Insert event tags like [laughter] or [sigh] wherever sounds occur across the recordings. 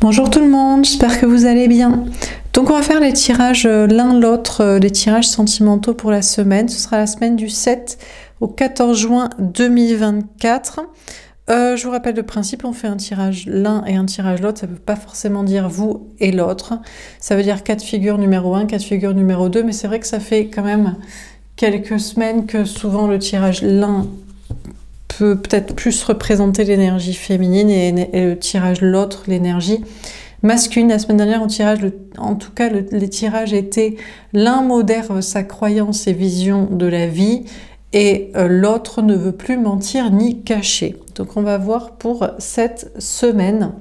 Bonjour tout le monde, j'espère que vous allez bien. Donc on va faire les tirages euh, l'un l'autre, euh, les tirages sentimentaux pour la semaine. Ce sera la semaine du 7 au 14 juin 2024. Euh, je vous rappelle le principe, on fait un tirage l'un et un tirage l'autre. Ça ne veut pas forcément dire vous et l'autre. Ça veut dire quatre figures numéro 1, quatre figures numéro 2. Mais c'est vrai que ça fait quand même quelques semaines que souvent le tirage l'un peut peut-être plus représenter l'énergie féminine et, le tirage l'autre, l'énergie masculine. La semaine dernière, en tirage, en tout cas, les tirages étaient l'un modère sa croyance et vision de la vie et euh, l'autre ne veut plus mentir ni cacher. Donc on va voir pour cette semaine.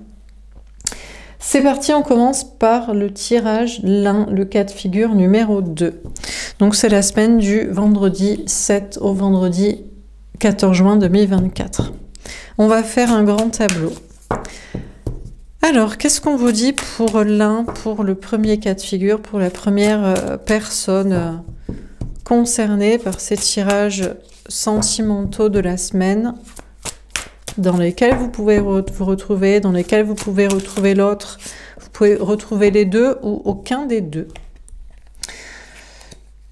C'est parti, on commence par le tirage l'un, le cas de figure numéro 2. Donc c'est la semaine du vendredi 7 au vendredi 14 juin 2024. On va faire un grand tableau. Alors, qu'est-ce qu'on vous dit pour l'un, pour le premier cas de figure, pour la première euh, personne euh, concernée par ces tirages sentimentaux de la semaine dans lesquels vous pouvez vous retrouver, dans lesquels vous pouvez retrouver l'autre, vous pouvez retrouver les deux ou aucun des deux.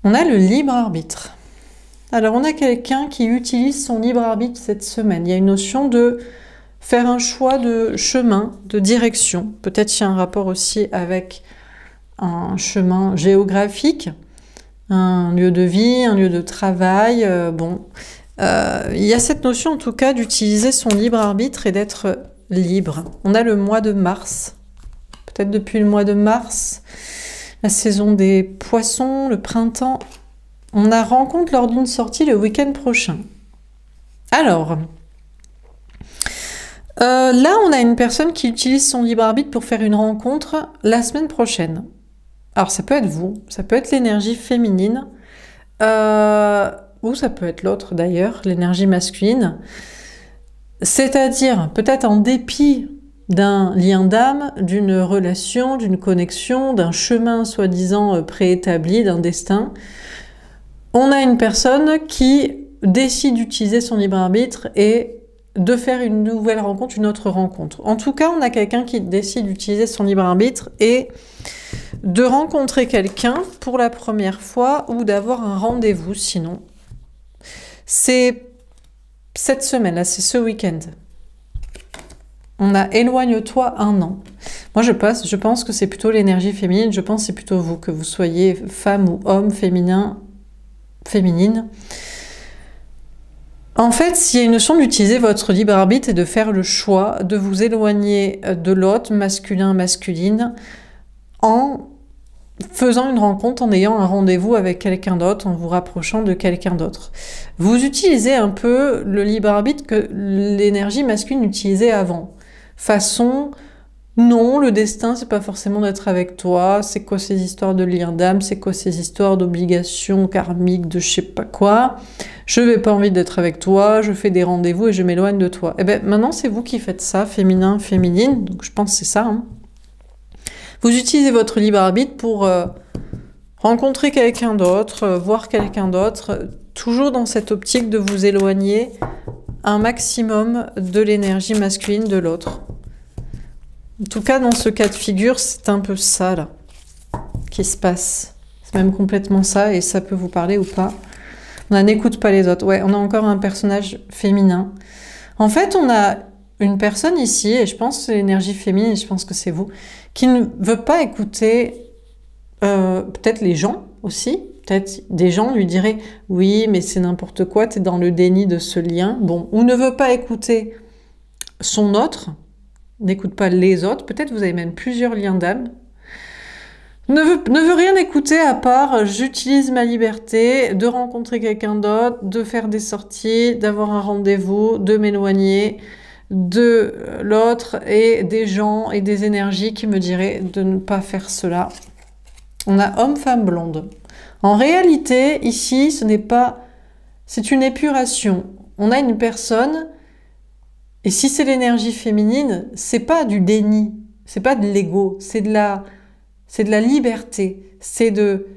On a le libre arbitre. Alors, on a quelqu'un qui utilise son libre arbitre cette semaine. Il y a une notion de faire un choix de chemin, de direction. Peut-être qu'il y a un rapport aussi avec un chemin géographique, un lieu de vie, un lieu de travail. Euh, bon, euh, il y a cette notion en tout cas d'utiliser son libre arbitre et d'être libre. On a le mois de mars, peut-être depuis le mois de mars, la saison des poissons, le printemps on a rencontre lors d'une sortie le week-end prochain. Alors, euh, là, on a une personne qui utilise son libre arbitre pour faire une rencontre la semaine prochaine. Alors, ça peut être vous, ça peut être l'énergie féminine, euh, ou ça peut être l'autre d'ailleurs, l'énergie masculine. C'est-à-dire, peut-être en dépit d'un lien d'âme, d'une relation, d'une connexion, d'un chemin soi-disant euh, préétabli, d'un destin, on a une personne qui décide d'utiliser son libre arbitre et de faire une nouvelle rencontre, une autre rencontre. En tout cas, on a quelqu'un qui décide d'utiliser son libre arbitre et de rencontrer quelqu'un pour la première fois ou d'avoir un rendez-vous sinon. C'est cette semaine-là, c'est ce week-end. On a éloigne-toi un an. Moi, je pense, je pense que c'est plutôt l'énergie féminine. Je pense que c'est plutôt vous, que vous soyez femme ou homme, féminin, féminine. En fait, il y a une notion d'utiliser votre libre arbitre et de faire le choix de vous éloigner de l'autre, masculin, masculine, en faisant une rencontre, en ayant un rendez-vous avec quelqu'un d'autre, en vous rapprochant de quelqu'un d'autre. Vous utilisez un peu le libre arbitre que l'énergie masculine utilisait avant. Façon non, le destin, c'est pas forcément d'être avec toi. C'est quoi ces histoires de lien d'âme? C'est quoi ces histoires d'obligations karmiques, de je sais pas quoi? Je n'ai pas envie d'être avec toi, je fais des rendez-vous et je m'éloigne de toi. Eh bien, maintenant, c'est vous qui faites ça, féminin, féminine. Donc, je pense que c'est ça. Hein. Vous utilisez votre libre arbitre pour euh, rencontrer quelqu'un d'autre, euh, voir quelqu'un d'autre, toujours dans cette optique de vous éloigner un maximum de l'énergie masculine de l'autre. En tout cas, dans ce cas de figure, c'est un peu ça, là, qui se passe. C'est même complètement ça, et ça peut vous parler ou pas. On n'écoute pas les autres. Ouais, on a encore un personnage féminin. En fait, on a une personne ici, et je pense que c'est l'énergie féminine, je pense que c'est vous, qui ne veut pas écouter euh, peut-être les gens aussi. Peut-être des gens lui diraient oui, mais c'est n'importe quoi, tu es dans le déni de ce lien. Bon, ou ne veut pas écouter son autre, n'écoute pas les autres, peut-être vous avez même plusieurs liens d'âme, ne veut, ne veut rien écouter à part j'utilise ma liberté de rencontrer quelqu'un d'autre, de faire des sorties, d'avoir un rendez-vous, de m'éloigner de l'autre et des gens et des énergies qui me diraient de ne pas faire cela. On a homme, femme, blonde. En réalité, ici, ce n'est pas... C'est une épuration. On a une personne et si c'est l'énergie féminine, c'est pas du déni, c'est pas de l'ego, c'est de la, c'est de la liberté, c'est de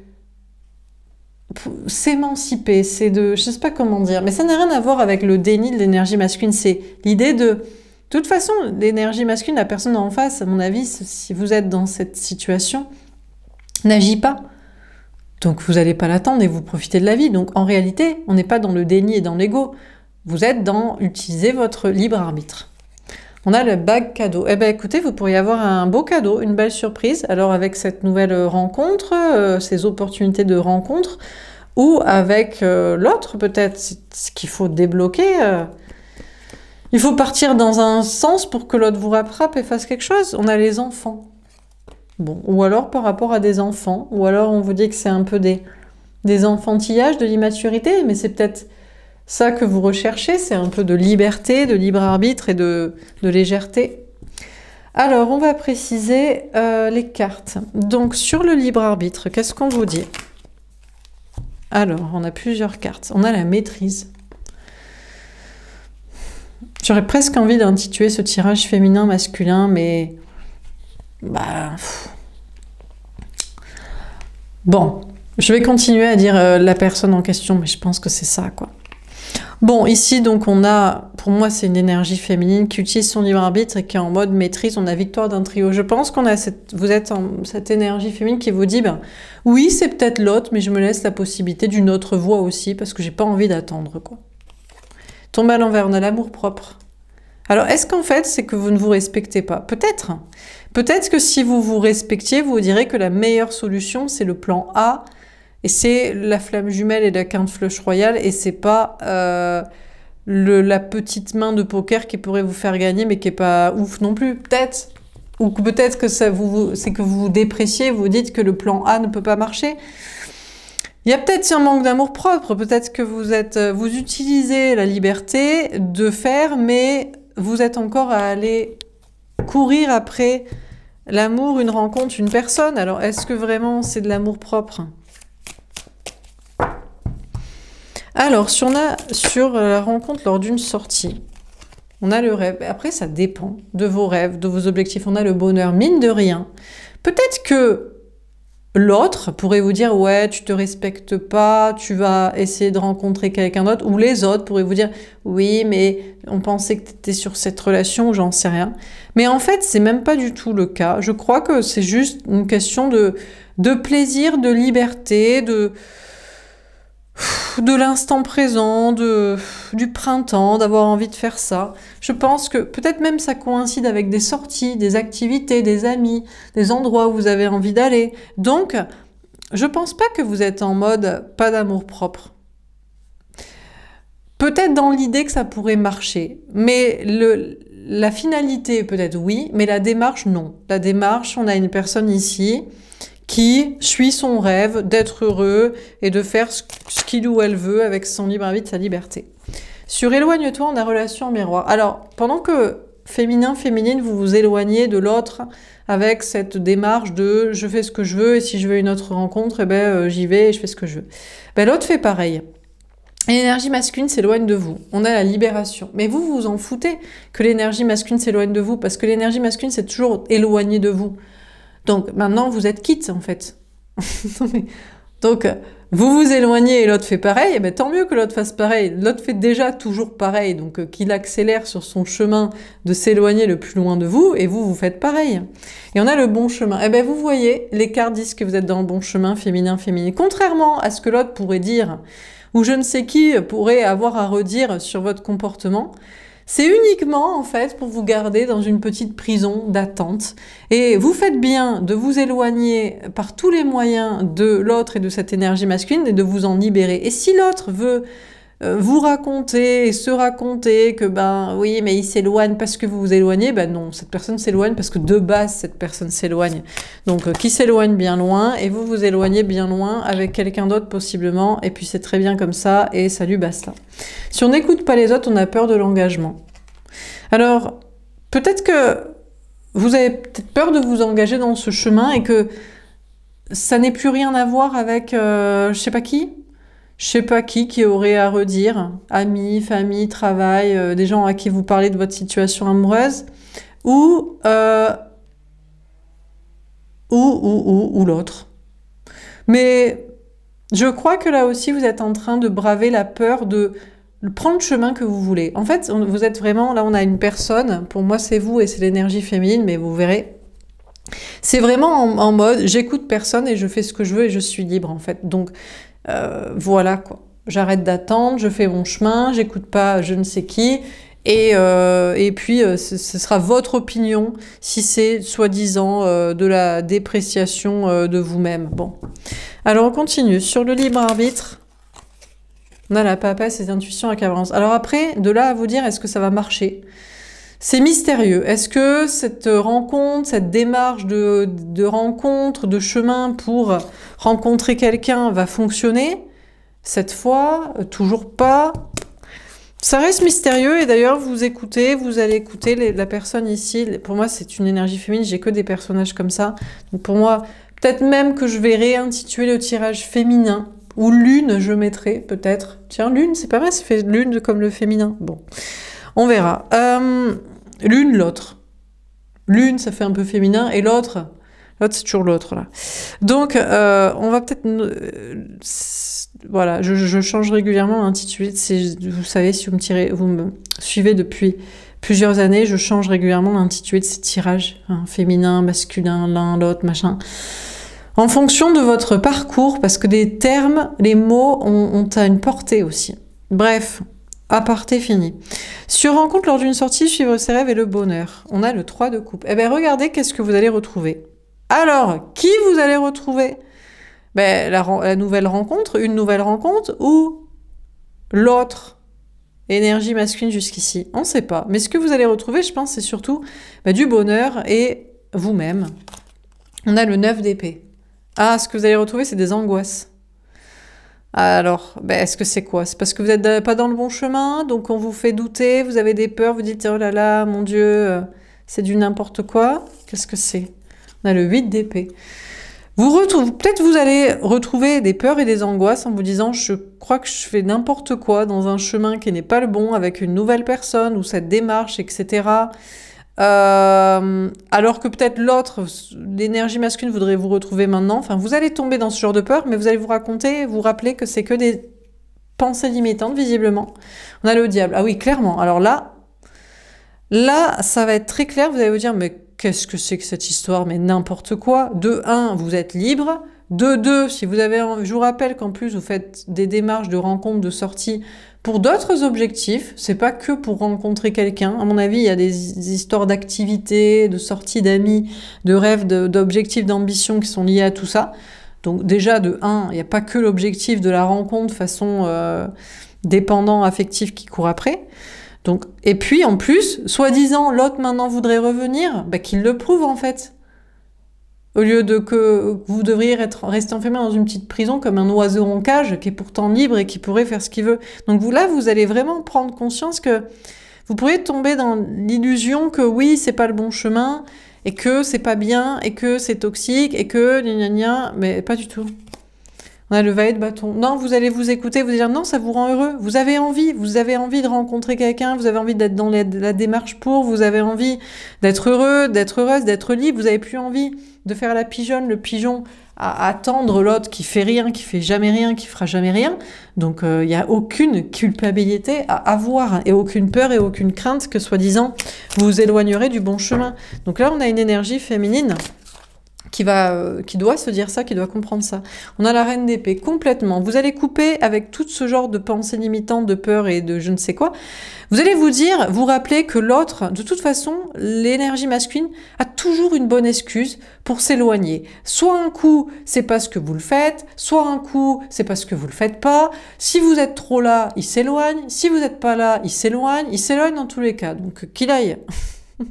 s'émanciper, c'est de, je sais pas comment dire, mais ça n'a rien à voir avec le déni de l'énergie masculine, c'est l'idée de De toute façon, l'énergie masculine, la personne en face, à mon avis, si vous êtes dans cette situation, n'agit pas. Donc vous n'allez pas l'attendre et vous profitez de la vie. Donc en réalité, on n'est pas dans le déni et dans l'ego. Vous êtes dans utiliser votre libre arbitre. On a le bague cadeau. Eh bien écoutez, vous pourriez avoir un beau cadeau, une belle surprise. Alors avec cette nouvelle rencontre, euh, ces opportunités de rencontre, ou avec euh, l'autre peut-être, ce qu'il faut débloquer. Euh, il faut partir dans un sens pour que l'autre vous rattrape et fasse quelque chose. On a les enfants. Bon, ou alors par rapport à des enfants, ou alors on vous dit que c'est un peu des, des enfantillages, de l'immaturité, mais c'est peut-être ça que vous recherchez, c'est un peu de liberté, de libre arbitre et de, légèreté. Alors, on va préciser euh, les cartes. Donc, sur le libre arbitre, qu'est-ce qu'on vous dit? Alors, on a plusieurs cartes. On a la maîtrise. J'aurais presque envie d'intituler ce tirage féminin-masculin, mais... Bah... Bon, je vais continuer à dire euh, la personne en question, mais je pense que c'est ça, quoi. Bon, ici, donc, on a, pour moi, c'est une énergie féminine qui utilise son libre arbitre et qui est en mode maîtrise. On a victoire d'un trio. Je pense qu'on a cette, vous êtes cette énergie féminine qui vous dit, ben, oui, c'est peut-être l'autre, mais je me laisse la possibilité d'une autre voix aussi parce que j'ai pas envie d'attendre, quoi. Tombe à l'envers, on a l'amour propre. Alors, est-ce qu'en fait, c'est que vous ne vous respectez pas? Peut-être. Peut-être que si vous vous respectiez, vous direz que la meilleure solution, c'est le plan A, et c'est la flamme jumelle et la quinte flush royale, et c'est pas euh, la petite main de poker qui pourrait vous faire gagner, mais qui est pas ouf non plus. Peut-être. Ou peut-être que vous, c'est que vous vous dépréciez, vous dites que le plan A ne peut pas marcher. Il y a peut-être un manque d'amour propre, peut-être que vous êtes, vous utilisez la liberté de faire, mais vous êtes encore à aller courir après l'amour, une rencontre, une personne. Alors, est-ce que vraiment c'est de l'amour propre? Alors, si on a sur la rencontre lors d'une sortie, on a le rêve. Après, ça dépend de vos rêves, de vos objectifs. On a le bonheur, mine de rien. Peut-être que l'autre pourrait vous dire ouais, tu te respectes pas, tu vas essayer de rencontrer quelqu'un d'autre. Ou les autres pourraient vous dire oui, mais on pensait que tu étais sur cette relation, j'en sais rien. Mais en fait, c'est même pas du tout le cas. Je crois que c'est juste une question de, de plaisir, de liberté, de de l'instant présent, de, du printemps, d'avoir envie de faire ça. Je pense que peut-être même ça coïncide avec des sorties, des activités, des amis, des endroits où vous avez envie d'aller. Donc, je pense pas que vous êtes en mode pas d'amour propre. Peut-être dans l'idée que ça pourrait marcher, mais le, la finalité peut-être oui, mais la démarche non. La démarche, on a une personne ici qui suit son rêve d'être heureux et de faire ce qu'il ou elle veut avec son libre arbitre, sa liberté. Sur éloigne-toi, on a relation miroir. Alors, pendant que féminin, féminine, vous vous éloignez de l'autre avec cette démarche de je fais ce que je veux et si je veux une autre rencontre, eh ben, euh, j'y vais et je fais ce que je veux. Ben, l'autre fait pareil. L'énergie masculine s'éloigne de vous. On a la libération. Mais vous, vous en foutez que l'énergie masculine s'éloigne de vous parce que l'énergie masculine, c'est toujours éloigné de vous. Donc maintenant, vous êtes quitte en fait. [laughs] Donc, vous vous éloignez et l'autre fait pareil, et eh bien tant mieux que l'autre fasse pareil. L'autre fait déjà toujours pareil, donc euh, qu'il accélère sur son chemin de s'éloigner le plus loin de vous, et vous, vous faites pareil. Et on a le bon chemin. Et eh bien vous voyez, les cartes disent que vous êtes dans le bon chemin féminin, féminin. Contrairement à ce que l'autre pourrait dire, ou je ne sais qui pourrait avoir à redire sur votre comportement, c'est uniquement en fait pour vous garder dans une petite prison d'attente. Et vous faites bien de vous éloigner par tous les moyens de l'autre et de cette énergie masculine et de vous en libérer. Et si l'autre veut vous raconter et se raconter que ben oui mais il s'éloigne parce que vous vous éloignez, ben non, cette personne s'éloigne parce que de base cette personne s'éloigne. Donc euh, qui s'éloigne bien loin et vous vous éloignez bien loin avec quelqu'un d'autre possiblement et puis c'est très bien comme ça et salut basta. Si on n'écoute pas les autres, on a peur de l'engagement. Alors peut-être que vous avez peut-être peur de vous engager dans ce chemin et que ça n'ait plus rien à voir avec euh, je sais pas qui, je sais pas qui qui aurait à redire, amis, famille, travail, euh, des gens à qui vous parlez de votre situation amoureuse, ou euh, ou, ou, ou, ou l'autre. Mais je crois que là aussi vous êtes en train de braver la peur de prendre le chemin que vous voulez. En fait, vous êtes vraiment, là on a une personne, pour moi c'est vous et c'est l'énergie féminine, mais vous verrez, c'est vraiment en, mode j'écoute personne et je fais ce que je veux et je suis libre en fait. Donc euh, voilà quoi. J'arrête d'attendre, je fais mon chemin, j'écoute pas je ne sais qui. Et, euh, puis, euh, ce, sera votre opinion si c'est soi-disant de la dépréciation de vous-même. Bon. Alors, on continue. Sur le libre arbitre, on a la papa, ses intuitions à avance. Alors après, de là à vous dire, est-ce que ça va marcher? C'est mystérieux. Est-ce que cette rencontre, cette démarche de, rencontre, de chemin pour rencontrer quelqu'un va fonctionner? Cette fois, toujours pas. Ça reste mystérieux et d'ailleurs vous écoutez, vous allez écouter la personne ici. Pour moi c'est une énergie féminine, j'ai que des personnages comme ça. Donc pour moi, peut-être même que je vais réintituler le tirage féminin ou lune je mettrai peut-être. Tiens lune c'est pas mal, fait lune comme le féminin. Bon. On verra. Euh, l'une, l'autre. L'une, ça fait un peu féminin, et l'autre, l'autre, c'est toujours l'autre, là. Donc, euh, on va peut-être... Euh, voilà, je, change régulièrement l'intitulé. Vous savez, si vous me, suivez depuis plusieurs années, je change régulièrement l'intitulé de ces tirages. Hein, féminin, masculin, l'un, l'autre, machin. En fonction de votre parcours, parce que des termes, les mots ont, ont une portée aussi. Bref, Aparté fini. Sur rencontre lors d'une sortie, suivre ses rêves et le bonheur. On a le 3 de coupe. Eh bien, regardez qu'est-ce que vous allez retrouver. Alors, qui vous allez retrouver? Ben, la, nouvelle rencontre, une nouvelle rencontre ou l'autre? Énergie masculine jusqu'ici On ne sait pas. Mais ce que vous allez retrouver, je pense, c'est surtout ben, du bonheur et vous-même. On a le 9 d'épée. Ah, ce que vous allez retrouver, c'est des angoisses. Alors, ben, est-ce que c'est quoi? C'est parce que vous n'êtes pas dans le bon chemin, donc on vous fait douter, vous avez des peurs, vous dites oh là là, mon Dieu, euh, c'est du n'importe quoi. Qu'est-ce que c'est? On a le 8 d'épée. Vous retrouvez, peut-être vous allez retrouver des peurs et des angoisses en vous disant je crois que je fais n'importe quoi dans un chemin qui n'est pas le bon avec une nouvelle personne ou cette démarche, etc. Euh, alors que peut-être l'autre, l'énergie masculine voudrait vous retrouver maintenant. Enfin, vous allez tomber dans ce genre de peur, mais vous allez vous raconter, vous rappeler que c'est que des pensées limitantes, visiblement. On a le diable. Ah oui, clairement. Alors là, là, ça va être très clair. Vous allez vous dire, mais qu'est-ce que c'est que cette histoire? Mais n'importe quoi. De un, vous êtes libre. De deux, si vous avez, je vous rappelle qu'en plus vous faites des démarches de rencontres, de sorties pour d'autres objectifs, c'est pas que pour rencontrer quelqu'un. À mon avis, il y a des histoires d'activités, de sorties d'amis, de rêves, d'objectifs, d'ambition qui sont liés à tout ça. Donc déjà, de un, il n'y a pas que l'objectif de la rencontre façon euh, dépendant, affectif qui court après. Donc, et puis en plus, soi-disant, l'autre maintenant voudrait revenir, bah, qu'il le prouve en fait. Au lieu de que vous devriez être, rester enfermé dans une petite prison comme un oiseau en cage qui est pourtant libre et qui pourrait faire ce qu'il veut. Donc vous là, vous allez vraiment prendre conscience que vous pourriez tomber dans l'illusion que oui, c'est pas le bon chemin et que c'est pas bien et que c'est toxique et que gna gna mais pas du tout. On a le valet de bâton. Non, vous allez vous écouter, vous dire non, ça vous rend heureux. Vous avez envie, vous avez envie de rencontrer quelqu'un, vous avez envie d'être dans la, démarche pour, vous avez envie d'être heureux, d'être heureuse, d'être libre, vous avez plus envie de faire la pigeonne, le pigeon, à attendre l'autre qui fait rien, qui fait jamais rien, qui fera jamais rien. Donc il euh, n'y a aucune culpabilité à avoir et aucune peur et aucune crainte que soi-disant vous vous éloignerez du bon chemin. Donc là on a une énergie féminine qui va, euh, qui doit se dire ça, qui doit comprendre ça. On a la reine d'épée complètement. Vous allez couper avec tout ce genre de pensées limitantes, de peur et de je ne sais quoi. Vous allez vous dire, vous rappeler que l'autre, de toute façon, l'énergie masculine a toujours une bonne excuse pour s'éloigner. Soit un coup, c'est parce que vous le faites, soit un coup, c'est parce que vous le faites pas. Si vous êtes trop là, il s'éloigne. Si vous n'êtes pas là, il s'éloigne. Il s'éloigne dans tous les cas. Donc qu'il aille [laughs]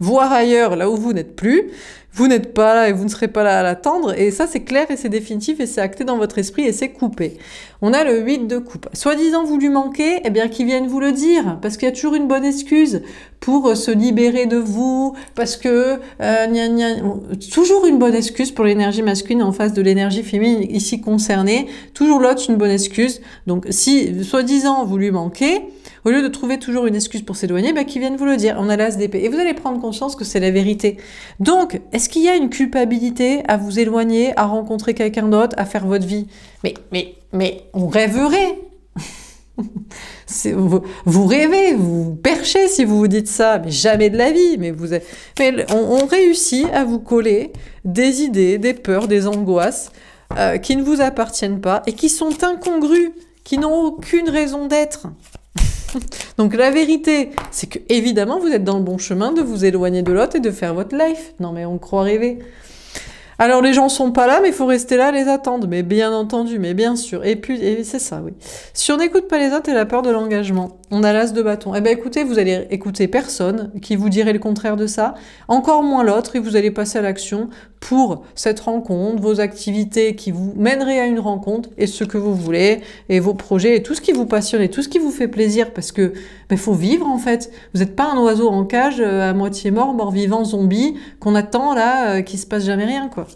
voir ailleurs là où vous n'êtes plus vous n'êtes pas là et vous ne serez pas là à l'attendre. Et ça, c'est clair et c'est définitif et c'est acté dans votre esprit et c'est coupé. On a le 8 de coupe. Soi-disant vous lui manquez, eh bien qu'ils viennent vous le dire. Parce qu'il y a toujours une bonne excuse pour euh, se libérer de vous. Parce que, euh, toujours une bonne excuse pour l'énergie masculine en face de l'énergie féminine ici concernée. Toujours l'autre, une bonne excuse. Donc si, soi-disant, vous lui manquez, au lieu de trouver toujours une excuse pour s'éloigner, bah, qu'ils viennent vous le dire. On a l'as d'épée. Et vous allez prendre conscience que c'est la vérité. Donc, est-ce qu'il y a une culpabilité à vous éloigner, à rencontrer quelqu'un d'autre, à faire votre vie? Mais, mais, mais, on rêverait [laughs] vous, vous, rêvez, vous perchez si vous vous dites ça, mais jamais de la vie. Mais, vous mais on, réussit à vous coller des idées, des peurs, des angoisses euh, qui ne vous appartiennent pas et qui sont incongrues, qui n'ont aucune raison d'être. [laughs] Donc la vérité, c'est que évidemment vous êtes dans le bon chemin de vous éloigner de l'autre et de faire votre life. Non mais on croit rêver. Alors les gens sont pas là, mais il faut rester là, les attendre. Mais bien entendu, mais bien sûr. Et puis, c'est ça, oui. Si on n'écoute pas les autres, et la peur de l'engagement. On a l'as de bâton. Eh ben écoutez, vous allez écouter personne qui vous dirait le contraire de ça. Encore moins l'autre, et vous allez passer à l'action pour cette rencontre, vos activités qui vous mèneraient à une rencontre, et ce que vous voulez, et vos projets, et tout ce qui vous passionne, et tout ce qui vous fait plaisir, parce que ben, faut vivre en fait. Vous n'êtes pas un oiseau en cage, euh, à moitié mort, mort vivant, zombie, qu'on attend là, euh, qui se passe jamais rien, quoi.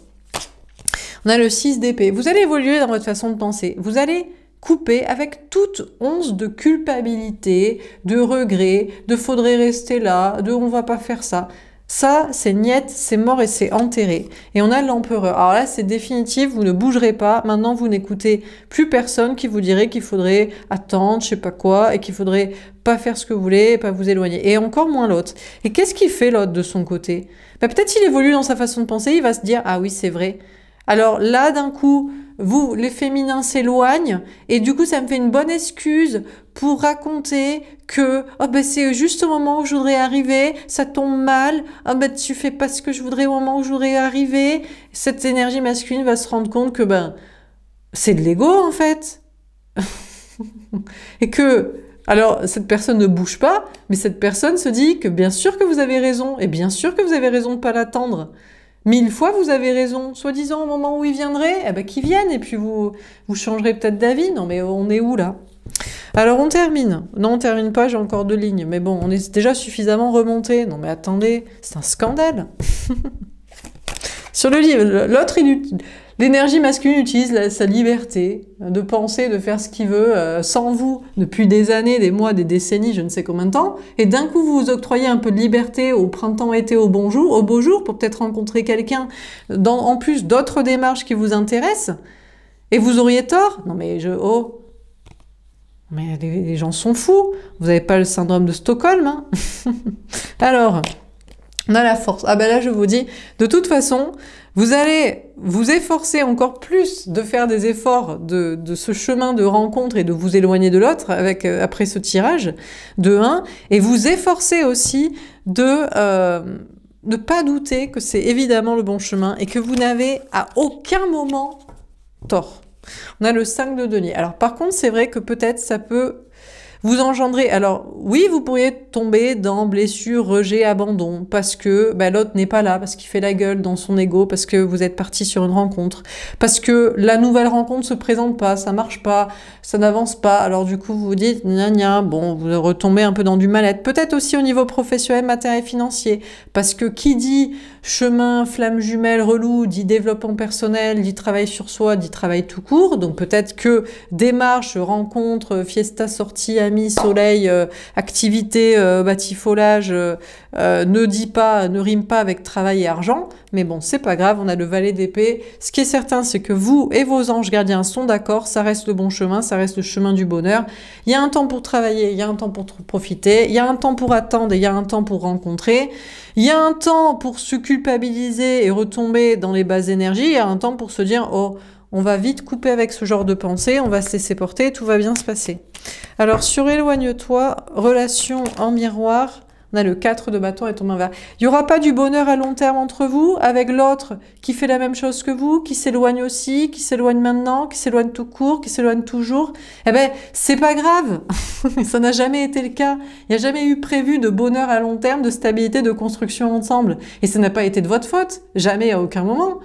On a le 6 d'épée. Vous allez évoluer dans votre façon de penser. Vous allez couper avec toute once de culpabilité, de regret, de faudrait rester là, de on va pas faire ça. Ça, c'est niet, c'est mort et c'est enterré. Et on a l'empereur. Alors là, c'est définitif, vous ne bougerez pas. Maintenant, vous n'écoutez plus personne qui vous dirait qu'il faudrait attendre, je sais pas quoi, et qu'il faudrait pas faire ce que vous voulez, pas vous éloigner. Et encore moins l'autre. Et qu'est-ce qu'il fait l'autre de son côté? Bah, Peut-être qu'il évolue dans sa façon de penser, il va se dire, ah oui, c'est vrai. Alors là, d'un coup, vous, les féminins s'éloignent et du coup, ça me fait une bonne excuse pour raconter que oh ben c'est juste au moment où je voudrais arriver, ça tombe mal, oh ben tu fais pas ce que je voudrais au moment où je voudrais arriver. Cette énergie masculine va se rendre compte que ben c'est de l'ego en fait. [laughs] et que alors, cette personne ne bouge pas, mais cette personne se dit que bien sûr que vous avez raison, et bien sûr que vous avez raison de pas l'attendre. Mille fois, vous avez raison. Soi-disant, au moment où il viendrait, eh ben, qu'il vienne, et puis vous, vous changerez peut-être d'avis. Non, mais on est où, là? Alors on termine. Non, on termine pas, j'ai encore deux lignes. Mais bon, on est déjà suffisamment remonté. Non mais attendez, c'est un scandale. [laughs] Sur le livre, l'autre, il, L'énergie masculine utilise sa liberté de penser, de faire ce qu'il veut, euh, sans vous, depuis des années, des mois, des décennies, je ne sais combien de temps. Et d'un coup, vous vous octroyez un peu de liberté au printemps, été, au bon jour, au beau jour, pour peut-être rencontrer quelqu'un, en plus d'autres démarches qui vous intéressent. Et vous auriez tort Non mais je... Oh mais les, gens sont fous. Vous n'avez pas le syndrome de Stockholm. Hein? [laughs] Alors, on a la force. Ah ben là, je vous dis, de toute façon, vous allez vous efforcer encore plus de faire des efforts de, ce chemin de rencontre et de vous éloigner de l'autre avec euh, après ce tirage de 1 et vous efforcer aussi de euh, ne pas douter que c'est évidemment le bon chemin et que vous n'avez à aucun moment tort. On a le 5 de denier. Alors par contre, c'est vrai que peut-être ça peut vous engendrez, alors oui, vous pourriez tomber dans blessure, rejet, abandon, parce que bah, l'autre n'est pas là, parce qu'il fait la gueule dans son ego, parce que vous êtes parti sur une rencontre, parce que la nouvelle rencontre se présente pas, ça marche pas, ça n'avance pas, alors du coup vous vous dites, gna gna, bon, vous retombez un peu dans du mal-être. Peut-être aussi au niveau professionnel, matériel, financier, parce que qui dit chemin, flamme jumelle, relou, dit développement personnel, dit travail sur soi, dit travail tout court, donc peut-être que démarche, rencontre, fiesta, sortie, soleil, euh, activité, euh, batifolage, euh, ne dit pas, ne rime pas avec travail et argent, mais bon, c'est pas grave, on a le valet d'épée. Ce qui est certain, c'est que vous et vos anges gardiens sont d'accord, ça reste le bon chemin, ça reste le chemin du bonheur. Il y a un temps pour travailler, il y a un temps pour profiter, il y a un temps pour attendre et il y a un temps pour rencontrer. Il y a un temps pour se culpabiliser et retomber dans les basses énergies, il y a un temps pour se dire, oh, on va vite couper avec ce genre de pensée, on va se laisser porter, tout va bien se passer. Alors sur éloigne-toi, relation en miroir, on a le 4 de bâton et ton main vert. Il n'y aura pas du bonheur à long terme entre vous, avec l'autre qui fait la même chose que vous, qui s'éloigne aussi, qui s'éloigne maintenant, qui s'éloigne tout court, qui s'éloigne toujours. Eh ben, c'est pas grave. [laughs] Ça n'a jamais été le cas. Il n'y a jamais eu prévu de bonheur à long terme, de stabilité, de construction ensemble. Et ça n'a pas été de votre faute. Jamais à aucun moment.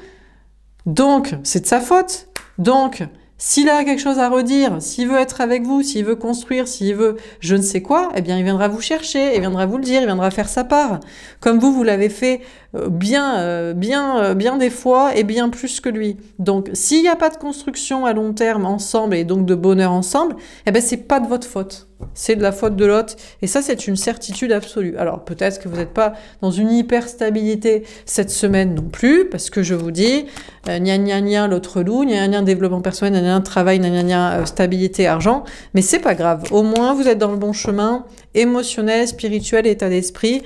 Donc, c'est de sa faute. Donc, s'il a quelque chose à redire, s'il veut être avec vous, s'il veut construire, s'il veut je ne sais quoi, eh bien, il viendra vous chercher, il viendra vous le dire, il viendra faire sa part. Comme vous, vous l'avez fait euh, bien, euh, bien, euh, bien des fois et bien plus que lui. Donc, s'il n'y a pas de construction à long terme ensemble et donc de bonheur ensemble, eh ben, c'est pas de votre faute. C'est de la faute de l'autre. Et ça, c'est une certitude absolue. Alors, peut-être que vous n'êtes pas dans une hyper stabilité cette semaine non plus, parce que je vous dis, euh, gna gna gna l'autre loup, gna gna développement personnel, gna gna travail, gna gna gna euh, stabilité, argent. Mais c'est pas grave. Au moins, vous êtes dans le bon chemin émotionnel, spirituel, état d'esprit.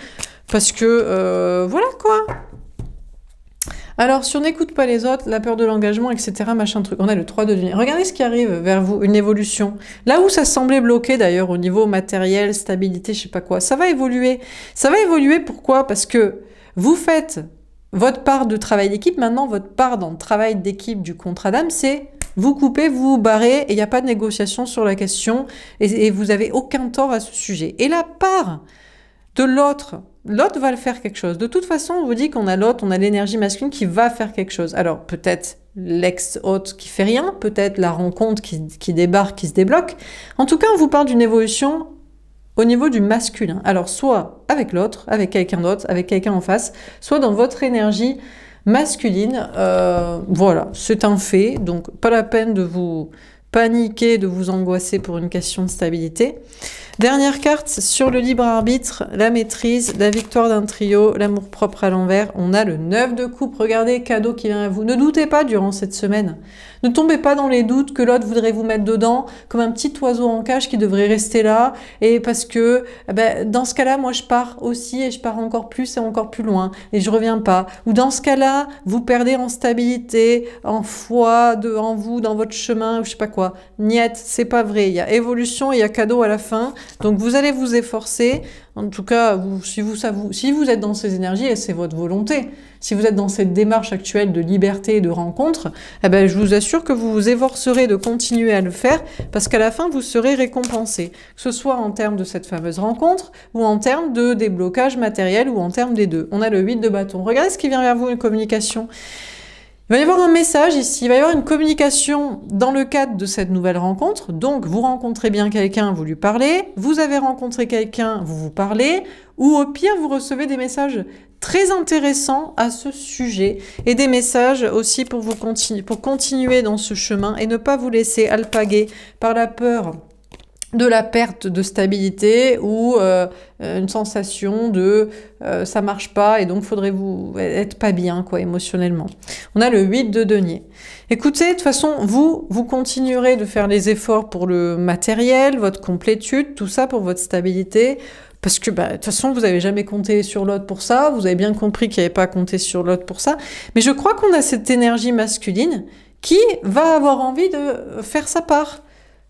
Parce que, euh, voilà quoi. Alors, si on n'écoute pas les autres, la peur de l'engagement, etc., machin truc, on a le 3 de denier. Regardez ce qui arrive vers vous, une évolution. Là où ça semblait bloqué d'ailleurs au niveau matériel, stabilité, je sais pas quoi, ça va évoluer. Ça va évoluer pourquoi? Parce que vous faites votre part de travail d'équipe, maintenant votre part dans le travail d'équipe du contrat d'âme, c'est vous coupez, vous, vous barrez, et il n'y a pas de négociation sur la question, et, et vous avez aucun tort à ce sujet. Et la part de l'autre l'autre va le faire quelque chose. De toute façon, on vous dit qu'on a l'autre, on a l'énergie masculine qui va faire quelque chose. Alors peut-être l'ex-hôte qui fait rien, peut-être la rencontre qui, débarque, qui se débloque. En tout cas, on vous parle d'une évolution au niveau du masculin. Alors soit avec l'autre, avec quelqu'un d'autre, avec quelqu'un en face, soit dans votre énergie masculine. Euh, voilà, c'est un fait, donc pas la peine de vous paniquer, de vous angoisser pour une question de stabilité. Dernière carte sur le libre arbitre, la maîtrise, la victoire d'un trio, l'amour propre à l'envers. On a le 9 de coupe. Regardez, cadeau qui vient à vous. Ne doutez pas durant cette semaine. Ne tombez pas dans les doutes que l'autre voudrait vous mettre dedans comme un petit oiseau en cage qui devrait rester là. Et parce que eh ben, dans ce cas-là, moi je pars aussi et je pars encore plus et encore plus loin et je reviens pas. Ou dans ce cas-là, vous perdez en stabilité, en foi en vous, dans votre chemin, je sais pas quoi. Niet, c'est pas vrai. Il y a évolution, il y a cadeau à la fin. Donc vous allez vous efforcer. En tout cas, vous, si, vous, si vous êtes dans ces énergies, et c'est votre volonté, si vous êtes dans cette démarche actuelle de liberté et de rencontre, eh ben, je vous assure que vous vous efforcerez de continuer à le faire parce qu'à la fin, vous serez récompensé. Que ce soit en termes de cette fameuse rencontre ou en termes de déblocage matériel ou en termes des deux. On a le 8 de bâton. Regardez ce qui vient vers vous, une communication. Il va y avoir un message ici, il va y avoir une communication dans le cadre de cette nouvelle rencontre. Donc, vous rencontrez bien quelqu'un, vous lui parlez, vous avez rencontré quelqu'un, vous vous parlez, ou au pire, vous recevez des messages très intéressants à ce sujet et des messages aussi pour vous pour continuer dans ce chemin et ne pas vous laisser alpaguer par la peur de la perte de stabilité ou euh, une sensation de euh, ça marche pas et donc faudrait vous être pas bien quoi émotionnellement. On a le 8 de denier. Écoutez, de toute façon, vous vous continuerez de faire les efforts pour le matériel, votre complétude, tout ça pour votre stabilité parce que bah, de toute façon, vous n'avez jamais compté sur l'autre pour ça, vous avez bien compris qu'il n'y avait pas compté sur l'autre pour ça. Mais je crois qu'on a cette énergie masculine qui va avoir envie de faire sa part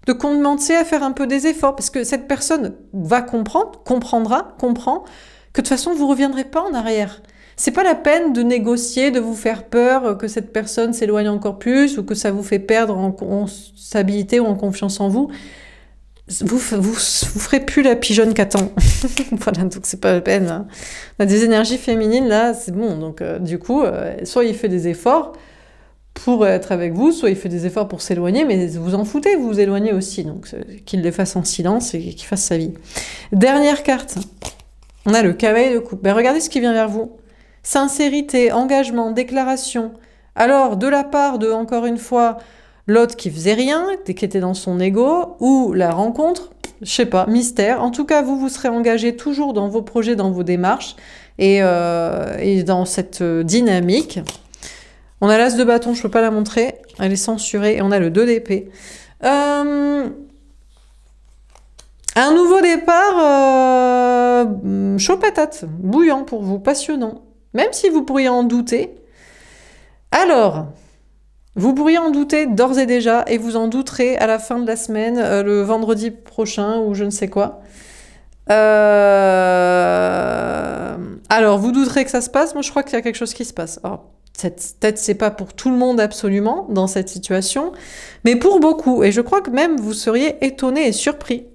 de commencer à faire un peu des efforts, parce que cette personne va comprendre, comprendra, comprend, que de toute façon, vous reviendrez pas en arrière. C'est pas la peine de négocier, de vous faire peur que cette personne s'éloigne encore plus ou que ça vous fait perdre en, stabilité ou en confiance en vous. Vous, vous, vous ferez plus la pigeonne qu'attend. [laughs] voilà, donc c'est pas la peine. Hein. On a des énergies féminines là, c'est bon. Donc euh, du coup, euh, soit il fait des efforts, pour être avec vous, soit il fait des efforts pour s'éloigner, mais vous en foutez, vous vous éloignez aussi. Donc qu'il le fasse en silence et qu'il fasse sa vie. Dernière carte. On a le cavalier de coupe. Ben, regardez ce qui vient vers vous. Sincérité, engagement, déclaration. Alors, de la part de, encore une fois, l'autre qui faisait rien, qui était dans son ego, ou la rencontre, je sais pas, mystère. En tout cas, vous vous serez engagé toujours dans vos projets, dans vos démarches et, euh, et dans cette dynamique. On a l'as de bâton, je peux pas la montrer. Elle est censurée. Et on a le 2 d'épée. Euh, un nouveau départ euh... chaud patate, bouillant pour vous, passionnant. Même si vous pourriez en douter. Alors, vous pourriez en douter d'ores et déjà, et vous en douterez à la fin de la semaine, euh, le vendredi prochain, ou je ne sais quoi. Alors, vous douterez que ça se passe, moi je crois qu'il y a quelque chose qui se passe. Alors, Peut-être c'est pas pour tout le monde absolument dans cette situation, mais pour beaucoup. Et je crois que même vous seriez étonné et surpris.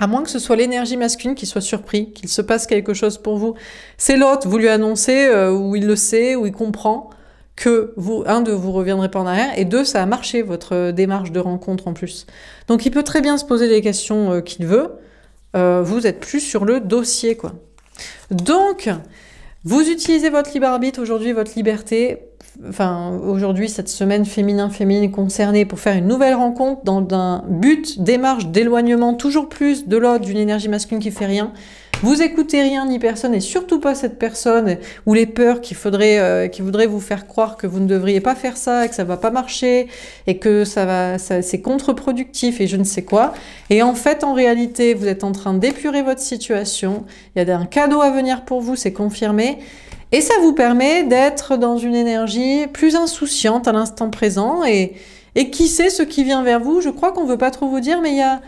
À moins que ce soit l'énergie masculine qui soit surpris, qu'il se passe quelque chose pour vous. C'est l'autre, vous lui annoncez, euh, ou il le sait, ou il comprend que vous, un, de vous reviendrez pas en arrière, et deux, ça a marché, votre démarche de rencontre en plus. Donc il peut très bien se poser les questions euh, qu'il veut. Euh, vous êtes plus sur le dossier, quoi. Donc, Vous utilisez votre libre arbitre aujourd'hui, votre liberté, enfin aujourd'hui cette semaine féminin-féminine concernée pour faire une nouvelle rencontre dans un but, démarche d'éloignement toujours plus de l'autre, d'une énergie masculine qui fait rien. Vous écoutez rien ni personne et surtout pas cette personne ou les peurs qui euh, voudraient vous faire croire que vous ne devriez pas faire ça et que ça va pas marcher et que ça va, ça, c'est contre-productif et je ne sais quoi. Et en fait, en réalité, vous êtes en train d'épurer votre situation. Il y a un cadeau à venir pour vous, c'est confirmé. Et ça vous permet d'être dans une énergie plus insouciante à l'instant présent et, et qui sait ce qui vient vers vous? Je crois qu'on veut pas trop vous dire, mais il y a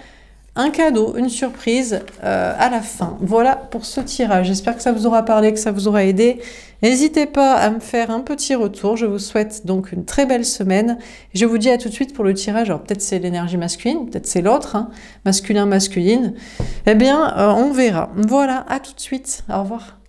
un cadeau, une surprise euh, à la fin. Voilà pour ce tirage. J'espère que ça vous aura parlé, que ça vous aura aidé. N'hésitez pas à me faire un petit retour. Je vous souhaite donc une très belle semaine. Je vous dis à tout de suite pour le tirage. Alors peut-être c'est l'énergie masculine, peut-être c'est l'autre, hein, masculin, masculine. Eh bien, euh, on verra. Voilà, à tout de suite. Au revoir.